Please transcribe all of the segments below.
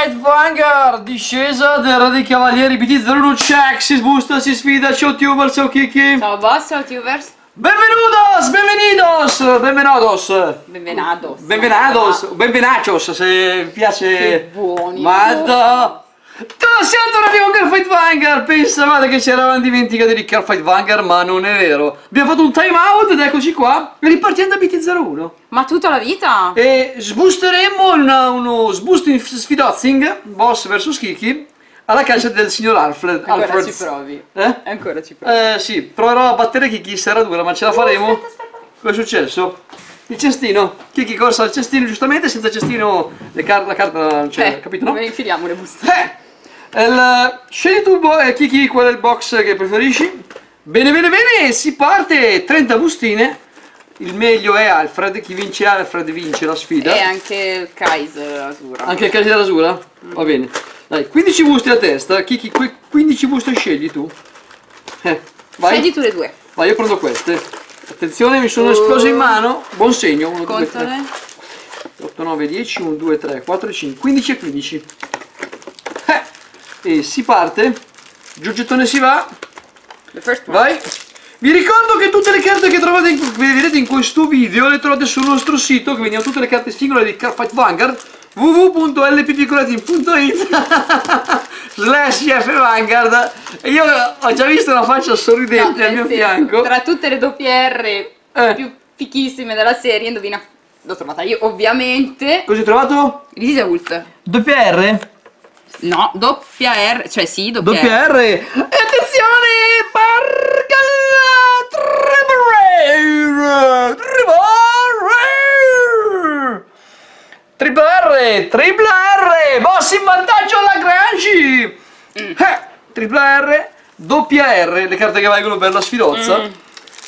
Fight Vanguard, discesa del Re dei Cavalieri BT01 check, si sbusta, si sfida, ciao tuber, ciao Kiki. Ciao boss, ciao tubers. Benvenutos, benvenidos, benvenados. Benvenados. Benvenados, benvenachos, se vi piace. Che buoni. Madonna. Siamo tornati con Carfight Vanguard, pensavate che ci eravamo dimenticati di Carfight Vanguard, ma non è vero. Abbiamo fatto un time out ed eccoci qua, ripartiamo da BT01. Ma tutta la vita? E sboosteremo una- uno sboosting sfidozing, boss vs Kiki, alla caccia del signor Alfred. Ancora Alfred. ci provi. Eh? Ancora ci provi. Eh sì, proverò a battere Kiki, sarà dura, ma ce la faremo. Cosa è successo? Il cestino. Kiki corsa al cestino giustamente, senza cestino le car- la carta non c'è, eh, capito no? Come infiliamo le buste? Eh, il- scegli tu eh, Kiki qual è il box che preferisci. Bene bene bene, si parte, 30 bustine. Il meglio è Alfred, chi vince Alfred vince la sfida. E anche il Kaiser Azura. Anche il caso della rasura? Va bene. Dai, 15 buste a testa. Kiki, que- 15 buste scegli tu. Eh, vai. Scegli tu le due. Vai, io prendo queste. Attenzione, mi sono esplose in mano. Buon segno. 1, 2, 3, Contale. 8, 9, 10, 1, 2, 3, 4, 5, 15 e 15. E si parte. Giù gettone si va. Vai. Vi ricordo che tutte le carte che trovate in, che vedete in questo video le trovate sul nostro sito, che vengono tutte le carte singole di Carfight Vanguard www.lppiccoletti.it slash F Vanguard e io ho già visto una faccia No, sorridente al nel mio senso, fianco Tra tutte le doppie R Eh. più fichissime della serie, indovina. L'ho trovata io, ovviamente. Cosa hai trovato? Risult. Doppia R? No, doppia R, cioè sì, doppia, Doppia R. R. E attenzione Bargalla Triple R Triple R Boss in vantaggio alla Granci eh, Triple R Doppia R Le carte che valgono per la sfidozza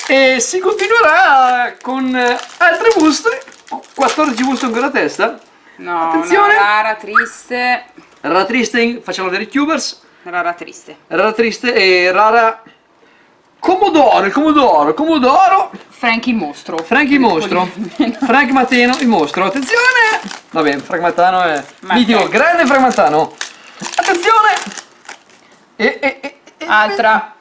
E si continuerà con eh, altre buste. 14 buste ancora a testa. No, Attenzione. una rara triste. Rara triste Facciamo vedere i tubers. Rara triste. Rara triste e rara Comodoro, il Comodoro, Comodoro. Frank il mostro. Frank il mostro. Frank Mateno il mostro. Attenzione! Vabbè, Frank Matano è Ma mitico, grande Frank Matano Attenzione! E, e, e, e- Altra.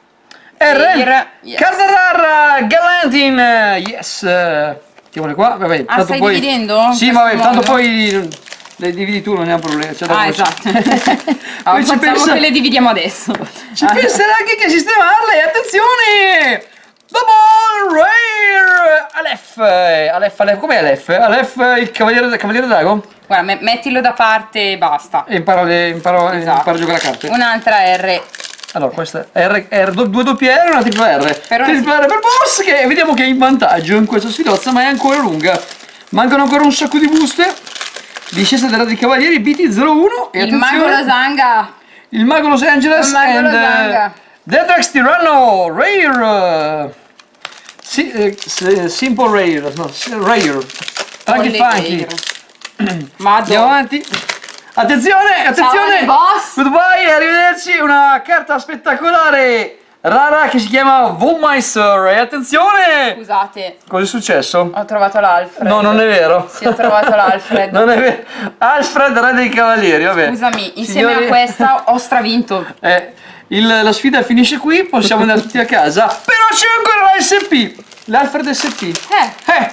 R yes. Carta rara Galantin. Yes. Mettiamole qua, vabbè Ah, stai poi... dividendo? Sì, vabbè, tanto poi le dividi tu, non è un problema c'è da Ah, esatto. Poi allora, ci pensa- che le dividiamo adesso. Ci Ah. penserà anche che sistemarle, attenzione! Double Rare! Aleph! Aleph, Aleph, com'è Aleph? Aleph, il cavaliere, il cavaliere drago? Guarda, me- mettilo da parte e basta. E imparo, le, imparo, Esatto. imparo a giocare a carte. Un'altra R. Allora, questa è R, R, due doppie R e una tripla R. Però- tripla R per boss che vediamo che è in vantaggio in questa sfidozza, ma è ancora lunga. Mancano ancora un sacco di buste. Discesa della dei cavalieri BT01 e Il mago Lasanga. il mago Los Angeles Il mago and Losanga. uh, Deatrax Tyranno Rare uh, si- eh, s- Simple Rare no, Rare Funky Funky rare. Andiamo avanti attenzione attenzione Ciao, boss. goodbye arrivederci una carta spettacolare rara che si chiama Womeister e attenzione Scusate, cosa è successo? ho trovato l'Alfred. no non è vero Sì, ho trovato l'Alfred. non è vero Alfred Re dei Cavalieri vabbè Scusami, insieme Signori- a questa ho stravinto. Eh, il- la sfida finisce qui, possiamo andare tutti a casa. Però c'è ancora la SP, l'Alfred SP. Eh. Eh,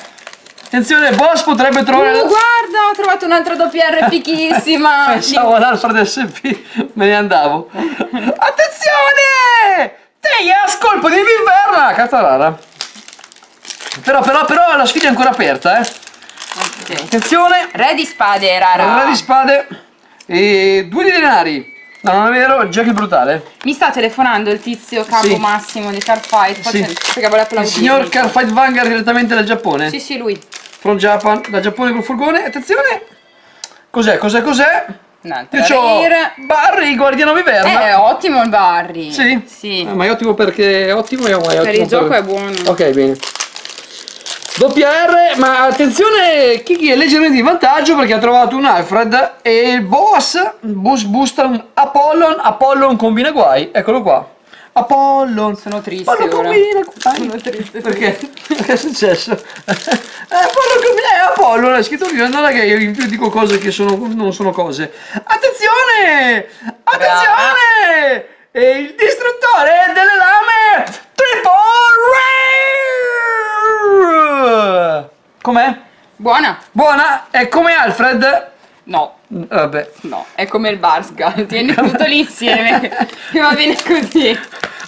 attenzione, boss potrebbe trovare... Uh, guarda, ho trovato un'altra doppia R fichissima. Pensavo all'Alfred SP, me ne andavo. Attenzione! Teia, scolpo di Viverna, carta rara. Però, però, però la sfida è ancora aperta, eh. Ok. Attenzione, Re di spade, rara. re di spade e due di denari. No, non è vero, Jack il brutale. Mi sta telefonando il tizio capo Sì. massimo di Carfight. Sì. Il signor Carfight Vanguard direttamente dal Giappone. Sì, sì, lui. From Japan, da Giappone col furgone, attenzione! Cos'è, cos'è, cos'è? Un'altra Io ho. Barry, guardiano Eh, viverna. è ottimo il Barry. Sì? Sì. Eh, ma è ottimo perché è ottimo e è ottimo Per il gioco è buono. Ok, bene. Doppia R, ma attenzione, Kiki è leggermente in vantaggio perché ha trovato un Alfred e il boss bus, boosta un Apollon, Apollon combina guai, eccolo qua. Apollo. Sono triste Apollo ora. combina. Sono triste. Perché? Che è successo? eh, Apollo combina, è Apollo, l'ha scritto io, non è che io dico cose che sono, non sono cose. Attenzione! Attenzione! E il distruttore delle lame Triple Rare! Com'è? Buona? Buona? È come Alfred? No. Vabbè. No, è come il Barska, tieni tutto lì insieme, che va bene così.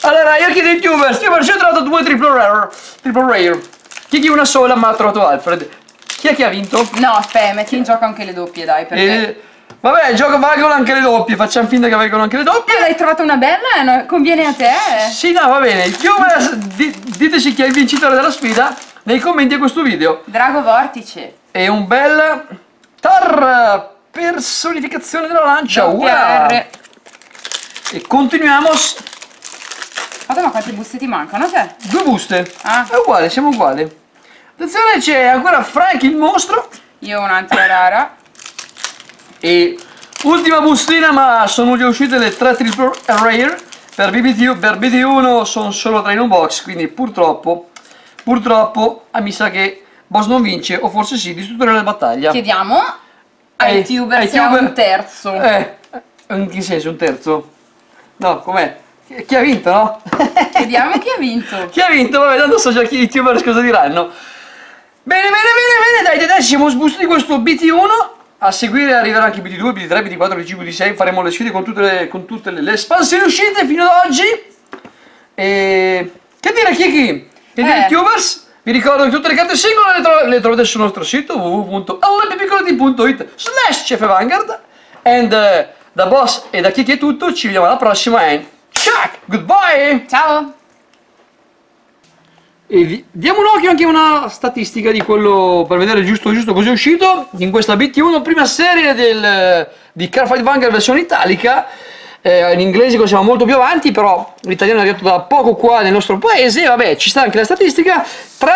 Allora, io chiedo ai tubers, io ho trovato due triple rare, triple rare. Chi chi una sola, ma ha trovato Alfred. Chi è che ha vinto? No, aspetta, metti in gioco anche le doppie, dai, perché... Eh, vabbè, il gioco valgono anche le doppie, facciamo finta che valgono anche le doppie. Eh, hai trovato una bella? No, conviene a te? Sì, no, va bene. Il di- diteci chi è il vincitore della sfida nei commenti a questo video. Drago Vortice. E un bel tar personificazione della lancia. Doppia Ua! R. E continuiamo. Guarda, ma quante buste ti mancano, te? Due buste. Ah. È uguale, siamo uguali. Attenzione, c'è ancora Frank il mostro. Io ho un'altra rara. E ultima bustina, ma sono già uscite le tre triple rare. Per BBT, per BT1 sono solo tre in un box, quindi purtroppo, purtroppo, ah, mi sa che Boss non vince, o forse sì, distruttore della battaglia. Chiediamo ai Eh, tuber ai se tuber- un terzo. Eh, in che senso un terzo? No, com'è? Chi ha vinto, no? Chiediamo chi ha vinto. chi ha vinto? Vabbè, tanto so già chi i youtubers cosa diranno. Bene, bene, bene, bene, dai, dai, siamo sbustati questo BT1. A seguire arriverà anche BT2, BT3, BT4, BT5, BT6. Faremo le sfide con tutte le, con tutte le, le espansioni uscite fino ad oggi. E che dire, Kiki? Che dire, Eh. tubers? Vi ricordo che tutte le carte singole le, tro- le trovate sul nostro sito www.lppiccolotti.it slash Chef Vanguard. And eh, da Boss e da Kiki è tutto, ci vediamo alla prossima and ciao, goodbye! Ciao. E diamo un occhio anche a una statistica di quello per vedere giusto giusto cosa è uscito in questa BT1 prima serie del, di Carfight Vanguard versione italica eh, in inglese siamo molto più avanti però l'italiano è arrivato da poco qua nel nostro paese vabbè ci sta anche la statistica 3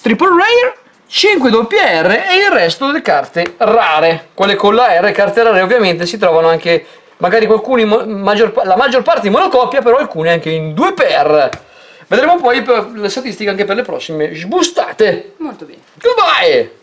triple rare 5 doppie R e il resto delle carte rare quelle con la R carte rare ovviamente si trovano anche magari mo- maggior la maggior parte in monocoppia però alcune anche in 2 per Vedremo poi per le statistiche anche per le prossime sbustate. Molto bene. Goodbye!